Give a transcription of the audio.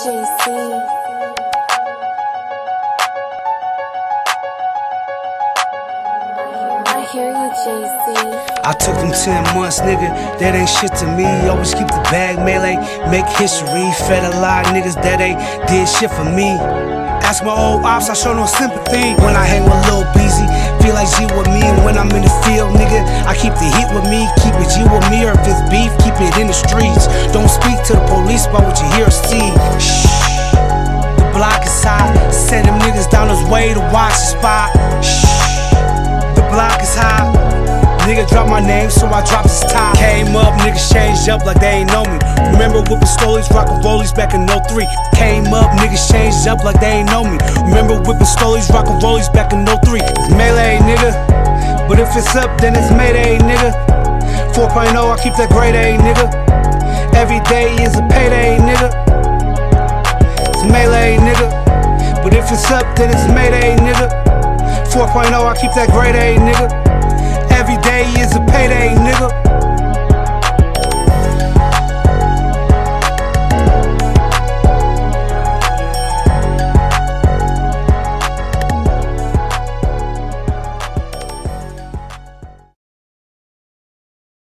JC. I hear you, JC. I took them 10 months, nigga. That ain't shit to me. Always keep the bag melee, make history. Fed a lot of niggas that ain't did shit for me. Ask my old ops, I show no sympathy. When I hang with Lil Beezy, feel like G with me. And when I'm in the field, nigga, I keep the heat with me. Keep it G with me, or if it's beef, keep it in the streets. Don't speak to the police about what you hear or see. Way to watch the spot. Shh. The block is hot. Nigga drop my name, so I dropped his top. Came up, niggas changed up like they ain't know me. Remember whipping stolies, rockin' rollies back in 03. Came up, niggas changed up like they ain't know me. Remember whipping stolies, rockin' rollies back in 03. It's Mayle, nigga. But if it's up, then it's mayday, nigga. 4.0, I keep that grade A, nigga. Every day is a payday, nigga. It's Mayle, nigga. If it's up, then it's mayday, nigga. 4.0, I keep that grade A, nigga. Every day is a payday, nigga.